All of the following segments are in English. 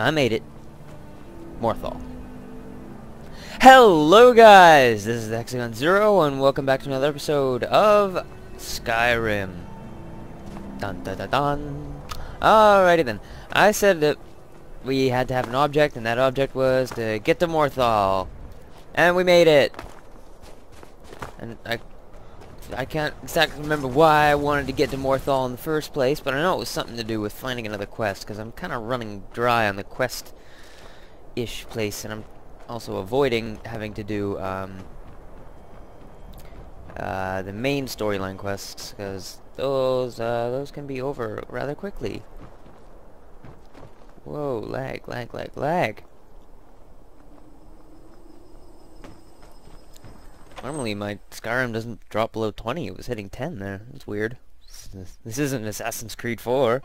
I made it. Morthal. Hello guys, this is Hexagon Zero and welcome back to another episode of Skyrim. Dun dun dun dun. Alrighty then. I said that we had to have an object and that object was to get to Morthal. And we made it. And I I can't exactly remember why I wanted to get to Morthal in the first place, but I know it was something to do with finding another quest, because I'm kind of running dry on the quest-ish place, and I'm also avoiding having to do um, uh, the main storyline quests, because those, uh, those can be over rather quickly. Whoa, lag, lag, lag, lag. Normally my Skyrim doesn't drop below 20. It was hitting 10 there. It's weird. This, this isn't Assassin's Creed 4.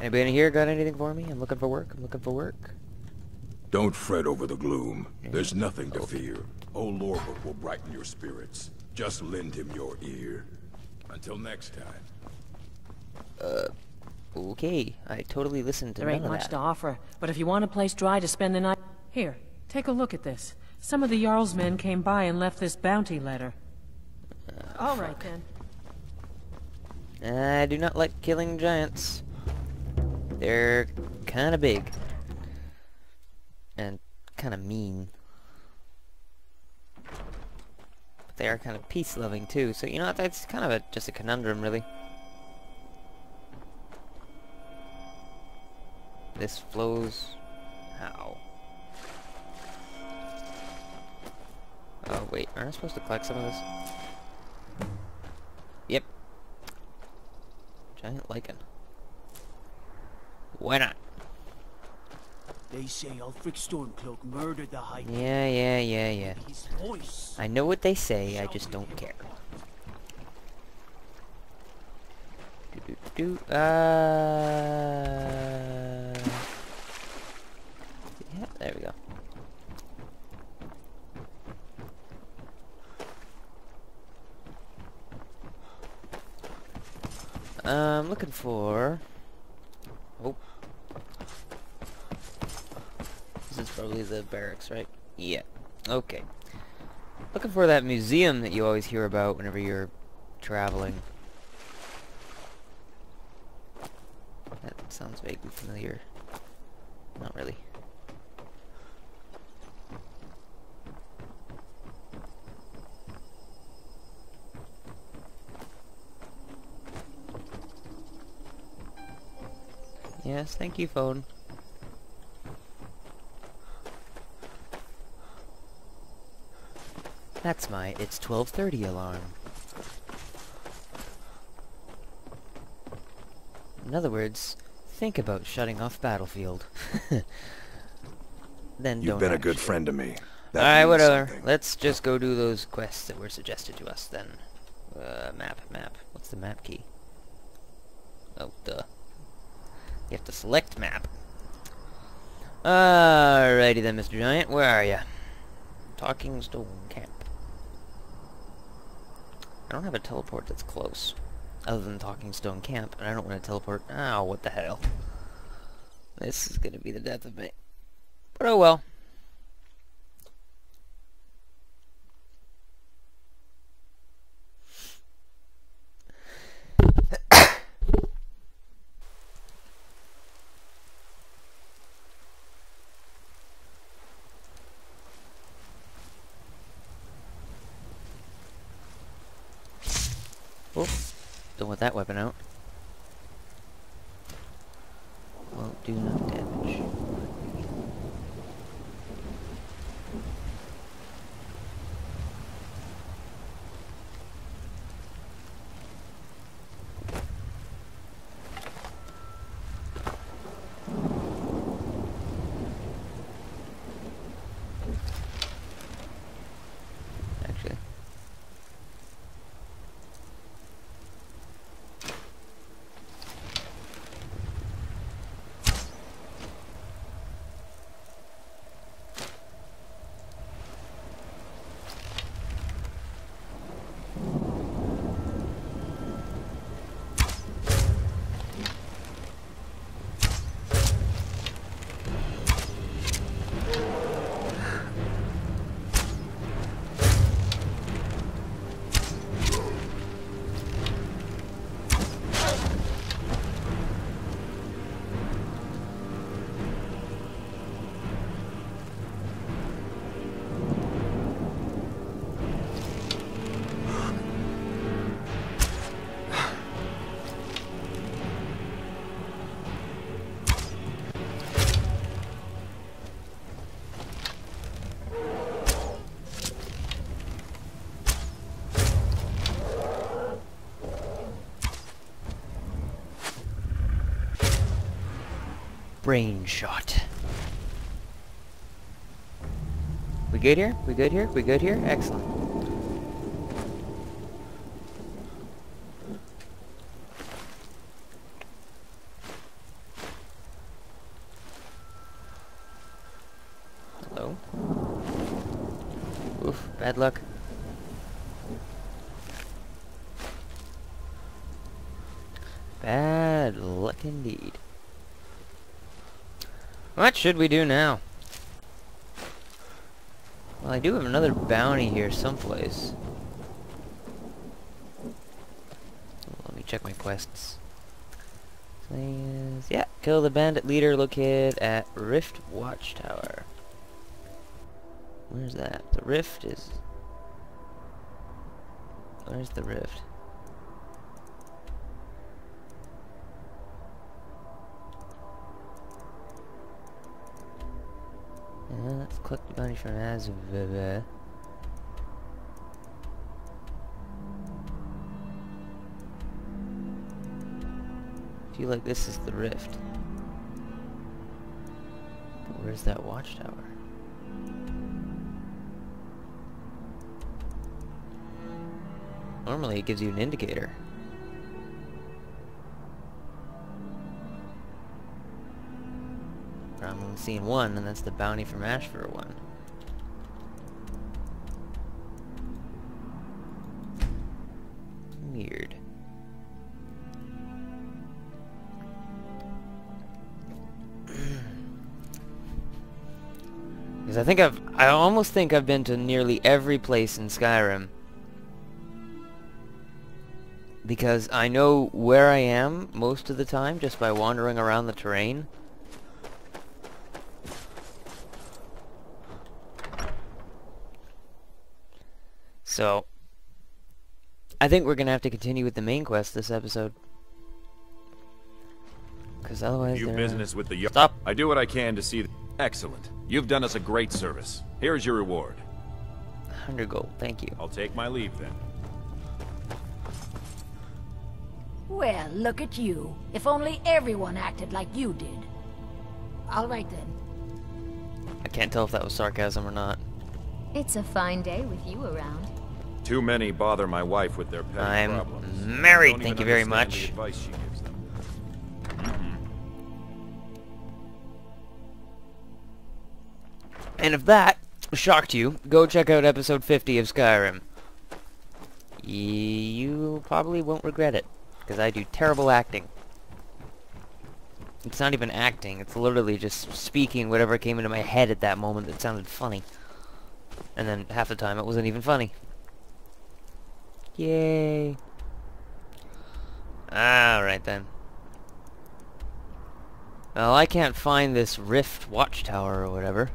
Anybody in here got anything for me? I'm looking for work. I'm looking for work. Don't fret over the gloom. There's nothing to fear. Old Lurbuk will brighten your spirits. Just lend him your ear. Until next time. Uh, okay. I totally listened to There ain't none of much that. to offer, but if you want a place dry to spend the night... Here, take a look at this. Some of the Jarl's men came by and left this bounty letter. Uh, All right, then. I do not like killing giants. They're kind of big. And kind of mean. But they are kind of peace-loving too, so you know, that's kind of a, just a conundrum, really. This flows... How? Oh, wait, aren't I supposed to collect some of this? Yep. Giant lichen. Why not? They say Ulfric Stormcloak murdered the High Yeah, yeah, yeah, yeah. His voice. I know what they say, I just don't care. Do, do, do, uh... Yeah, there we go. I'm looking for... Oh. This is probably the barracks, right? Yeah. Okay. Looking for that museum that you always hear about whenever you're traveling. That sounds vaguely familiar. Not really. Yes, thank you, phone. That's my it's 12:30 alarm. In other words, think about shutting off Battlefield. then You've don't been a good friend to me. That Alright, whatever. something. Let's just go do those quests that were suggested to us then. Uh, map, map. What's the map key? Oh, duh. You have to select map. Alrighty then, Mr. Giant. Where are ya? Talking Stone Camp. I don't have a teleport that's close. Other than Talking Stone Camp, and I don't want to teleport. Oh, what the hell. This is gonna be the death of me. But oh well. Oh, don't want that weapon out. Range shot. We good here? We good here? We good here? Excellent. Hello? Oof, bad luck. Bad luck indeed. What should we do now? Well, I do have another bounty here someplace. Let me check my quests. Says, yeah, kill the bandit leader located at Rift Watchtower. Where's that? The Rift is... Where's the Rift? Uh, let's collect the bounty from Azveve. feel like this is the rift. But where's that watchtower? Normally it gives you an indicator. I'm one, and that's the bounty from Ash for one. Weird. Because I think I've, I almost think I've been to nearly every place in Skyrim. Because I know where I am most of the time just by wandering around the terrain. So, I think we're gonna have to continue with the main quest this episode. Because otherwise You business with the Stop. I do what I can to see. Excellent. You've done us a great service. Here's your reward. 100 gold, thank you. I'll take my leave then. Well, look at you. If only everyone acted like you did. All right then. I can't tell if that was sarcasm or not. It's a fine day with you around. Too many bother my wife with their petty I'm problems. married, Don't thank you very much. The advice she gives them. Mm-hmm. And if that shocked you, go check out episode 50 of Skyrim. You probably won't regret it, because I do terrible acting. It's not even acting, it's literally just speaking whatever came into my head at that moment that sounded funny. And then half the time it wasn't even funny. Yay. Alright then. Well, I can't find this Rift Watchtower or whatever.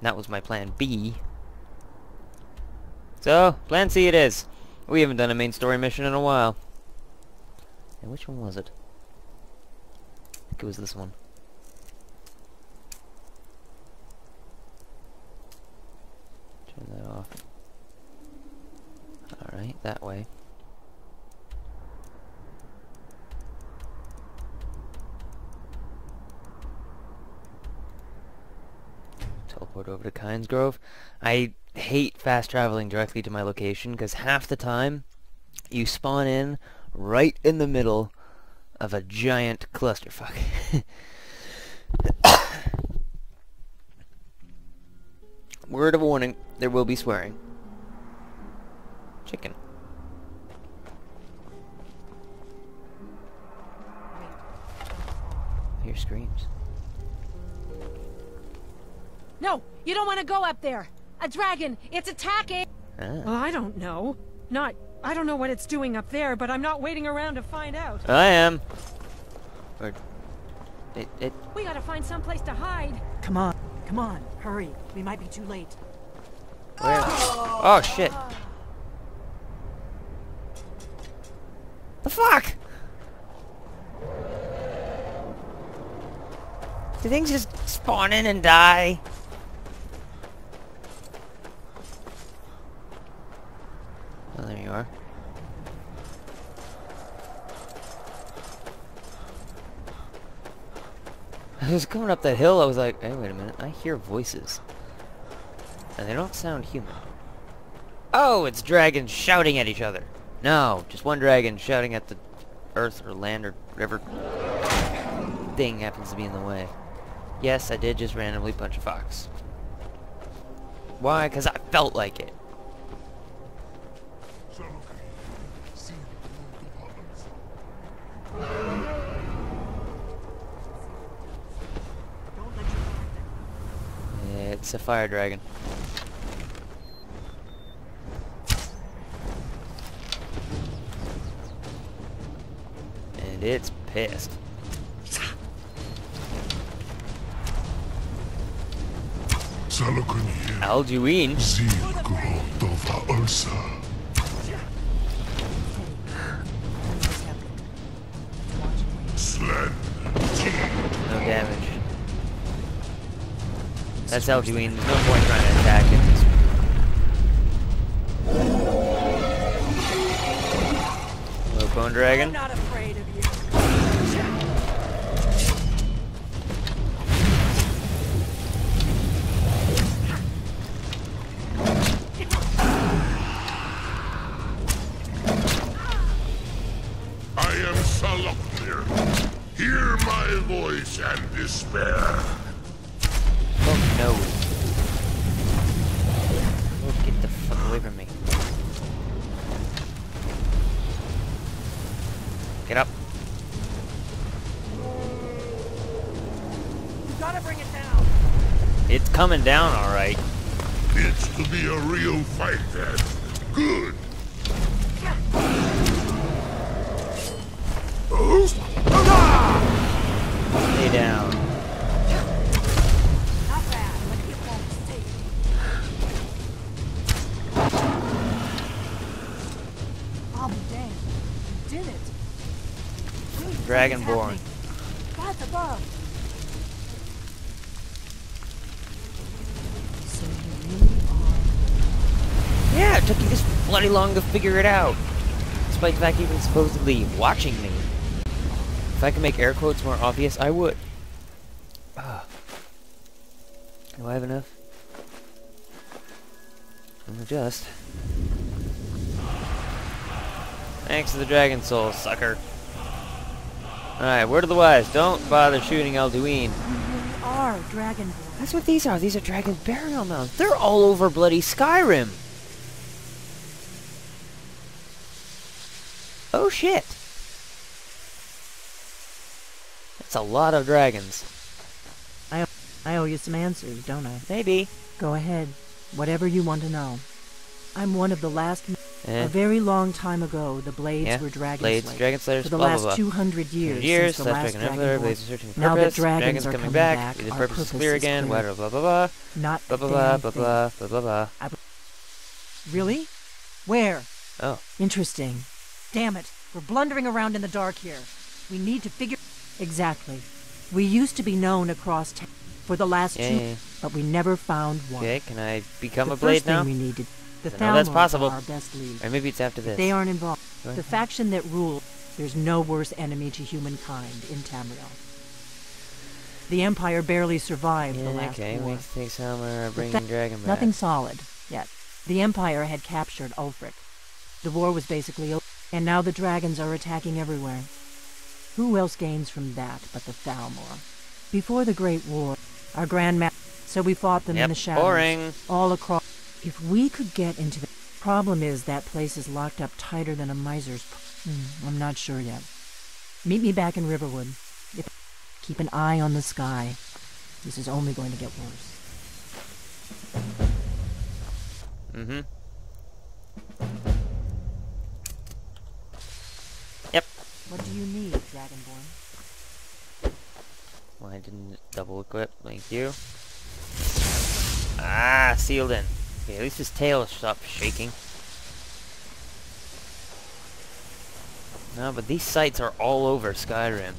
That was my plan B. So, plan C it is. We haven't done a main story mission in a while. And which one was it? I think it was this one. Turn that off. Alright, that way. Teleport over to Kynesgrove. I hate fast traveling directly to my location because half the time you spawn in right in the middle of a giant clusterfuck. Word of warning, there will be swearing. Chicken. I hear screams. No, you don't want to go up there. A dragon, it's attacking. Ah. Well, I don't know. Not, I don't know what it's doing up there, but I'm not waiting around to find out. I am. Or it it We gotta find someplace to hide. Come on, come on, hurry. We might be too late. Where? Oh shit. The fuck? Do things just spawn in and die? Oh, there you are. I was coming up that hill, I was like, hey, wait a minute, I hear voices. And they don't sound human. Oh, it's dragons shouting at each other. No, just one dragon shouting at the earth or land or whatever thing happens to be in the way. Yes, I did just randomly punch a fox. Why? Because I felt like it. It's a fire dragon. It's pissed. Alduin? No damage. That's Alduin. There's no point trying to attack him. Hello, Bone Dragon. No. Oh, get the fuck away from me. Get up. You gotta bring it down. It's coming down alright. It's to be a real fight then. Good. Oh, Stay down. Dragonborn. above. Yeah, it took you this bloody long to figure it out. Despite the fact been supposedly watching me. If I could make air quotes more obvious, I would. Ah. Do I have enough? I'm just. Thanks to the dragon soul, sucker. Alright, word of the wise, don't bother shooting Alduin. Mm-hmm. You really are Dragonborn. That's what these are. These are dragon burial mounds. They're all over bloody Skyrim. Oh shit. That's a lot of dragons. I, I owe you some answers, don't I? Maybe. Go ahead. Whatever you want to know. I'm one of the last. Eh. A very long time ago, the Blades Yeah, were dragon Blades, slayers. dragon slayers, For the blah, last blah. 200 years, years, since the last dragon dragon blades are searching for Now that purpose, dragons are coming back, back, the our purpose is clear again, clear. blah blah blah blah Not blah blah blah blah blah blah blah blah. Really? Where? Oh, Interesting. Damn it. We're blundering around in the dark here. We need to figure... Exactly. We used to be known across town for the last Yeah, two... yeah. But we never found one. okay. Can I become the a blade first thing now? we needed... The know that's Thalmor possible. are our best lead. Or maybe it's after this. They aren't involved. The faction that rules, there's no worse enemy to humankind in Tamriel. The Empire barely survived the Yeah, last okay, war. makes takes Helmer The bringing dragon back. Nothing solid yet. The Empire had captured Ulfric. The war was basically over, and now the dragons are attacking everywhere. Who else gains from that but the Thalmor? Before the Great War, our Grand Ma- so we fought them Yep, in the shadows, boring. all across. If we could get into the problem is that place is locked up tighter than a miser's. Hmm, I'm not sure yet. Meet me back in Riverwood. If keep an eye on the sky. This is only going to get worse. Mm-hmm. Yep. What do you need, Dragonborn? Well, I didn't double equip. Thank you. Ah, sealed in. Okay, at least his tail stopped shaking. No, but these sites are all over Skyrim.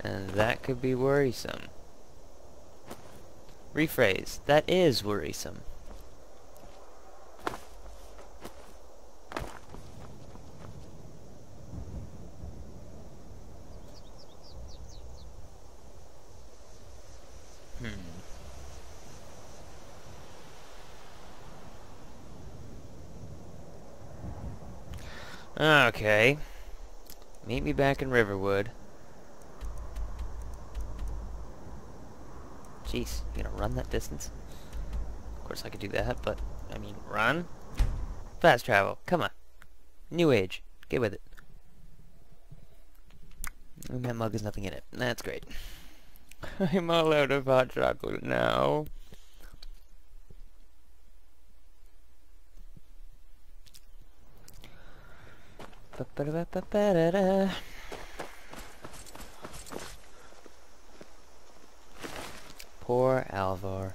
And that could be worrisome. Rephrase. That is worrisome. Okay. Meet me back in Riverwood. Jeez, you gonna run that distance? Of course I could do that, but, I mean, run? Fast travel, come on. New age, get with it. And that mug has nothing in it. That's great. I'm all out of hot chocolate now. Poor Alvar.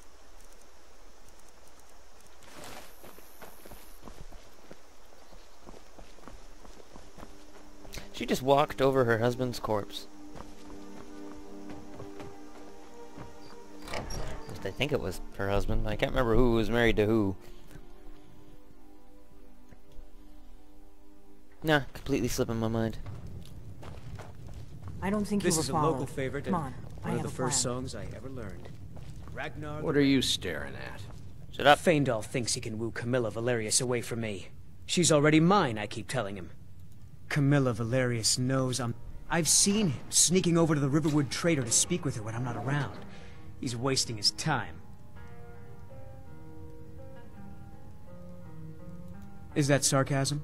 She just walked over her husband's corpse. I think it was her husband. I can't remember who was married to who. Nah, completely slipping my mind. I don't think This you were is a followed. local favorite Come and on, I one of have the a first plan. songs I ever learned. Ragnar What are you staring at? Shut up. Faendal thinks he can woo Camilla Valerius away from me. She's already mine, I keep telling him. Camilla Valerius knows I'm... I've seen him sneaking over to the Riverwood Trader to speak with her when I'm not around. He's wasting his time. Is that sarcasm?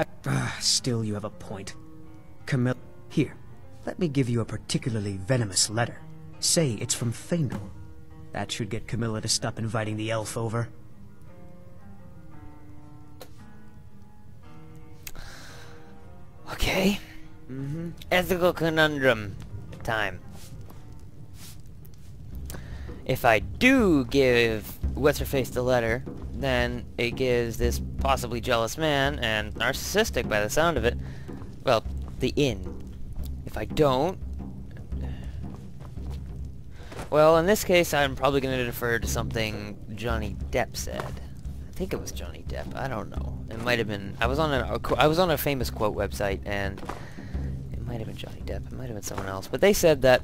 I... Ah, still, you have a point. Camilla... Here, let me give you a particularly venomous letter. Say it's from Faendal. That should get Camilla to stop inviting the elf over. Okay. Mm-hmm. Ethical conundrum time. If I do give What's-Her-Face the letter, then it gives this possibly jealous man, and narcissistic by the sound of it, well, the in. If I don't... Well, in this case, I'm probably going to defer to something Johnny Depp said. I think it was Johnny Depp. I don't know. It might have been. I was on a. I was on a famous quote website, and it might have been Johnny Depp. It might have been someone else. But they said that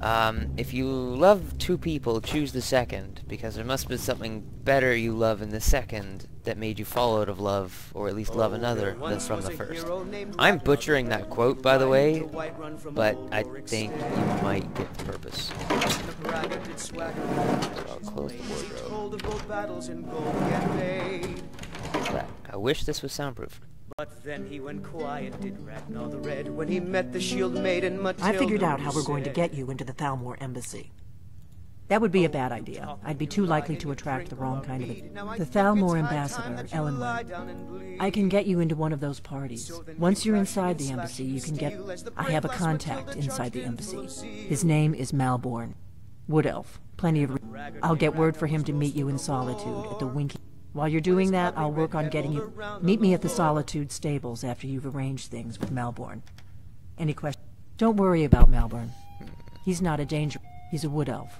um, if you love two people, choose the second, because there must be something better you love in the second that made you fall out of love, or at least love another than from the first. I'm butchering that quote, by the way, but I think you might get the purpose. So I'll close the wardrobe. Crap. I wish this was soundproof. But then he went quiet, did Ragnar the Red, when he met the shield maiden Matilda. I figured out how we're going to get you into the Thalmor embassy. That would be a bad idea. I'd be too likely to attract the wrong kind of... The Thalmor ambassador, Elenwen. I can get you into one of those parties. Once you're inside the embassy, you can get... I have a contact inside the embassy. His name is Malborn. Wood Elf. Plenty of... I'll get word for him to meet you in Solitude at the Winky... While you're doing that, I'll work on getting you... Meet me at the Solitude stables after you've arranged things with Malborn. Any questions? Don't worry about Malborn. He's not a danger. He's a wood elf.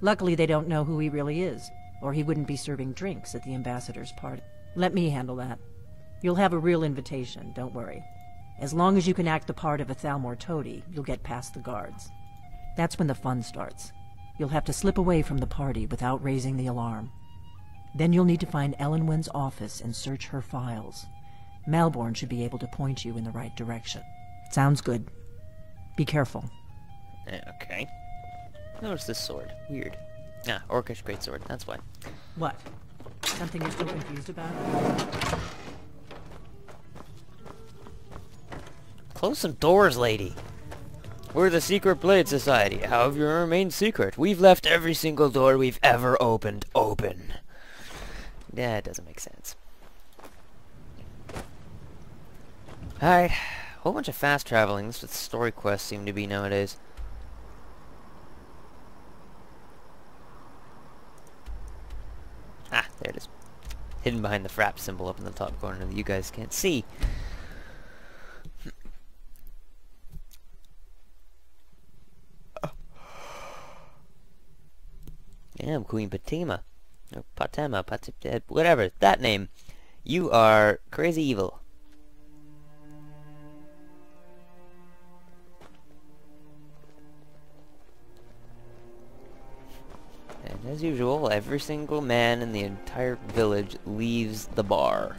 Luckily, they don't know who he really is, or he wouldn't be serving drinks at the ambassador's party. Let me handle that. You'll have a real invitation, don't worry. As long as you can act the part of a Thalmor toady, you'll get past the guards. That's when the fun starts. You'll have to slip away from the party without raising the alarm. Then you'll need to find Elenwen's office and search her files. Malborn should be able to point you in the right direction. Sounds good. Be careful. Eh, Okay. Notice this sword. Weird. Ah, Orcish greatsword. That's why. What? Something you're still confused about? Close some doors, lady. We're the Secret Blade Society. How have you remained secret? We've left every single door we've ever opened open. Yeah, it doesn't make sense. Alright. Whole bunch of fast traveling. That's what story quests seem to be nowadays. Ah, there it is. Hidden behind the frap symbol up in the top corner that you guys can't see. Damn, Queen Patima. Patema, uh, Pat eh, whatever, that name. You are crazy evil. And as usual, every single man in the entire village leaves the bar.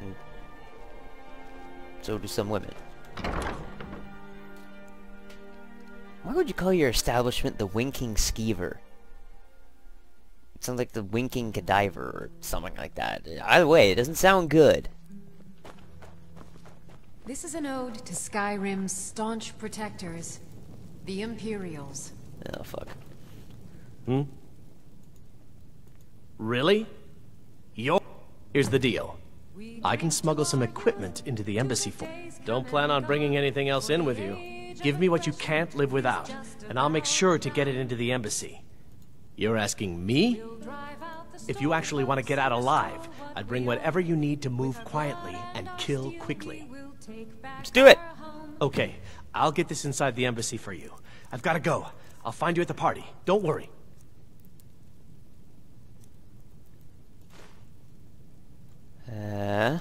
And so do some women. Why would you call your establishment the Winking Skeever? It sounds like the Winking Cadaver or something like that. Either way, it doesn't sound good. This is an ode to Skyrim's staunch protectors, the Imperials. Oh, fuck. Hmm? Really? Yo. Here's the deal. I can smuggle some equipment into the embassy for. Don't plan on bringing anything else in with you. Give me what you can't live without, and I'll make sure to get it into the embassy. You're asking me? If you actually want to get out alive, I'd bring whatever you need to move quietly and kill quickly. Let's do it! Okay, I'll get this inside the embassy for you. I've got to go. I'll find you at the party. Don't worry. Uh,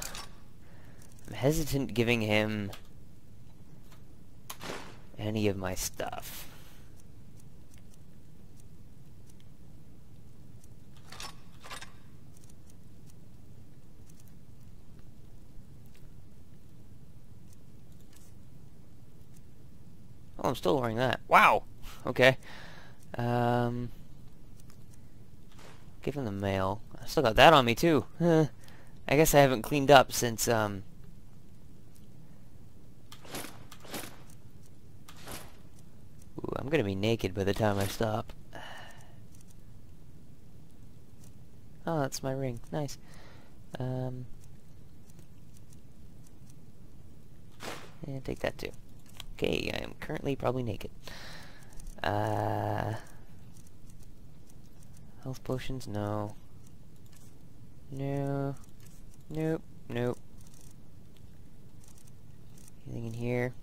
I'm hesitant giving him any of my stuff. Oh, I'm still wearing that. Wow! Okay. Um... Give him the mail. I still got that on me, too. I guess I haven't cleaned up since, um... I'm gonna be naked by the time I stop. Oh, that's my ring. Nice. Um... And take that too. Okay, I am currently probably naked. Uh... Health potions? No. No. Nope. Nope. Anything in here?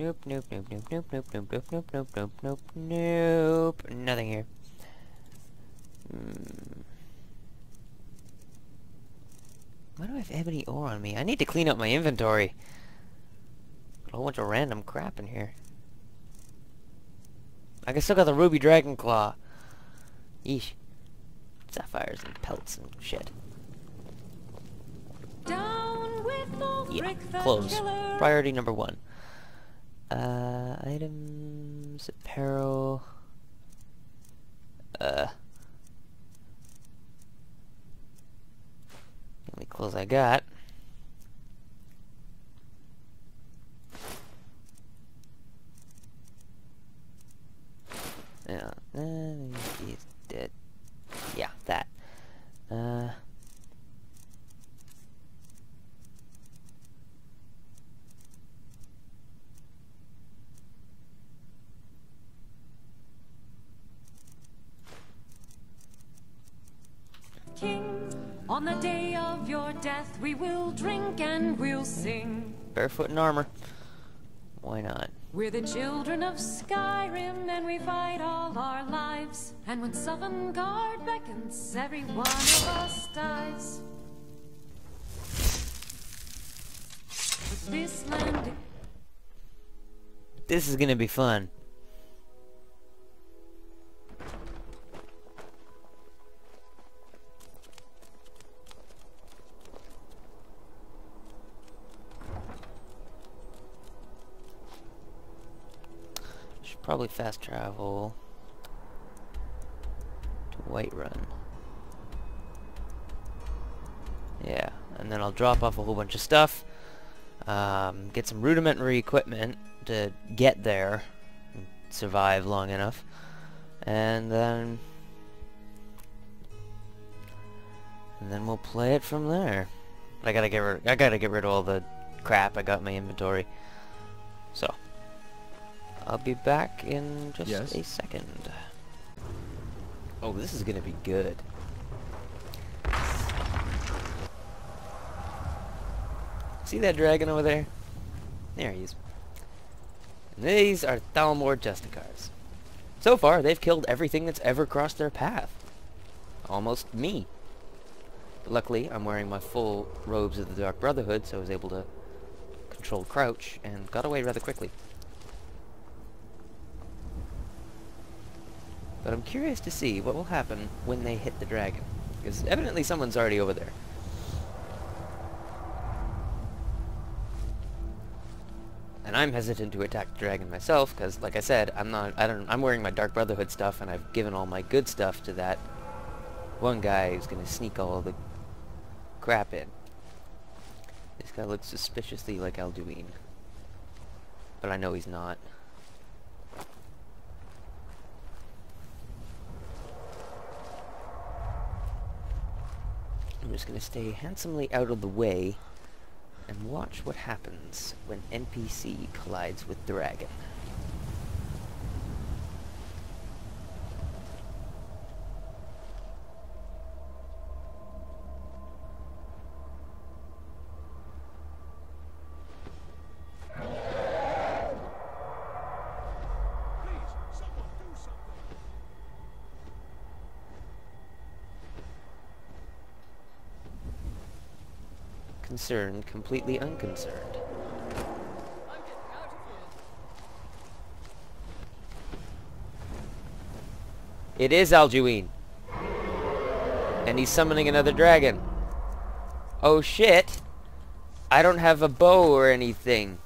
Nope, nope, nope, nope, nope, nope, nope, nope, nope, nope, nope, nope, nope. Nothing here. Mm. Why do I have ebony ore on me? I need to clean up my inventory. A whole bunch of random crap in here. I guess still got the ruby dragon claw. Yeesh. Sapphires and pelts and shit. yeah, clothes. Priority number one. Uh, items, apparel. Uh. Only clothes I got. Yeah, uh, he's dead. Yeah, that. Uh. King, on the day of your death, we will drink and we'll sing. Barefoot and armor. Why not? We're the children of Skyrim and we fight all our lives. And when Sovngarde beckons, every one of us dies. This. This is gonna be fun. Probably fast travel to Whiterun. Yeah, and then I'll drop off a whole bunch of stuff, um, get some rudimentary equipment to get there, and survive long enough, and then and then we'll play it from there. I gotta get rid I gotta get rid of all the crap I got in my inventory. So I'll be back in just yes? a second. Oh, this is gonna be good. See that dragon over there? There he is. And these are Thalmor Justicars. So far, they've killed everything that's ever crossed their path. Almost me. Luckily, I'm wearing my full robes of the Dark Brotherhood, so I was able to control crouch, and got away rather quickly. But I'm curious to see what will happen when they hit the dragon. Because evidently someone's already over there. And I'm hesitant to attack the dragon myself, because, like I said, I'm not, I don't, I'm wearing my Dark Brotherhood stuff, and I've given all my good stuff to that one guy who's gonna sneak all the crap in. This guy looks suspiciously like Alduin. But I know he's not. I'm just gonna stay handsomely out of the way and watch what happens when NPC collides with Dragon. Concerned, completely unconcerned. It is Alduin. And he's summoning another dragon. Oh shit! I don't have a bow or anything.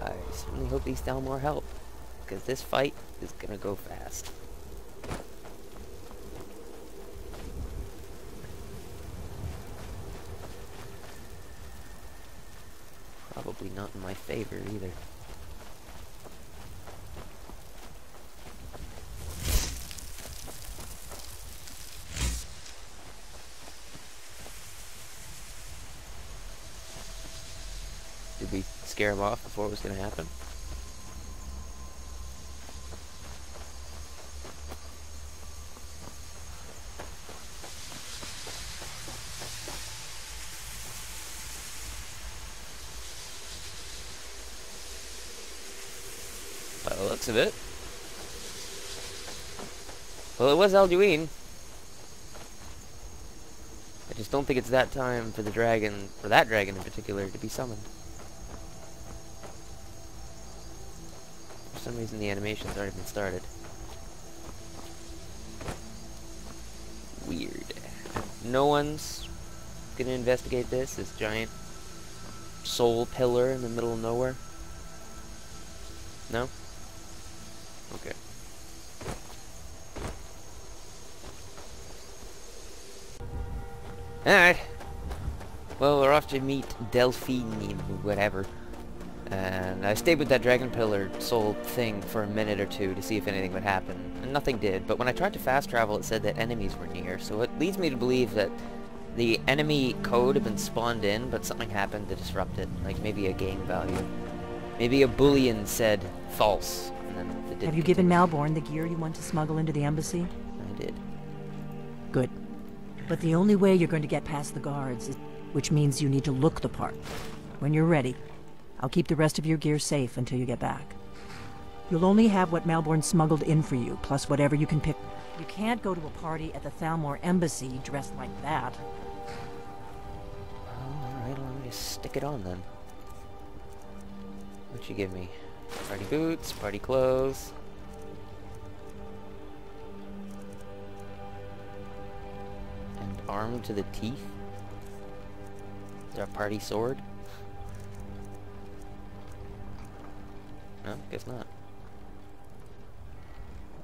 I certainly hope these Thalmor help. Because this fight is gonna go fast. Not in my favor either. Did we scare him off before it was going to happen? By the looks of it. Well, it was Alduin. I just don't think it's that time for the dragon, for that dragon in particular, to be summoned. For some reason the animation's already been started. Weird. No one's gonna investigate this, this giant soul pillar in the middle of nowhere? No? Okay. Alright. Well, we're off to meet Delphine, whatever. And I stayed with that Dragon Pillar soul thing for a minute or two to see if anything would happen. And nothing did, but when I tried to fast travel it said that enemies were near, so it leads me to believe that the enemy code had been spawned in, but something happened to disrupt it. Like maybe a game value. Maybe a boolean said false, and then it didn't Have you given Malborn the gear you want to smuggle into the embassy? I did. Good. But the only way you're going to get past the guards is... Which means you need to look the part. When you're ready, I'll keep the rest of your gear safe until you get back. You'll only have what Malborn smuggled in for you, plus whatever you can pick. You can't go to a party at the Thalmor embassy dressed like that. Alright, let me just stick it on then. What you give me? Party boots, party clothes. And armed to the teeth? Is there a party sword? No, guess not.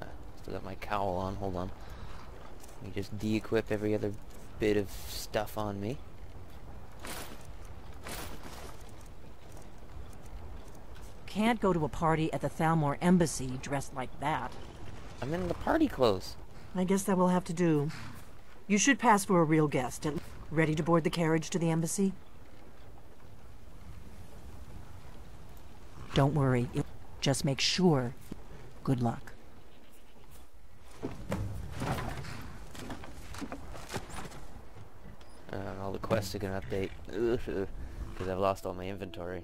Ah, still got my cowl on, hold on. Let me just de-equip every other bit of stuff on me. Can't go to a party at the Thalmor embassy dressed like that. I'm in the party clothes. I guess that will have to do. You should pass for a real guest. Ready to board the carriage to the embassy? Don't worry. Just make sure. Good luck. Uh, all the quests are gonna update. Because I've lost all my inventory.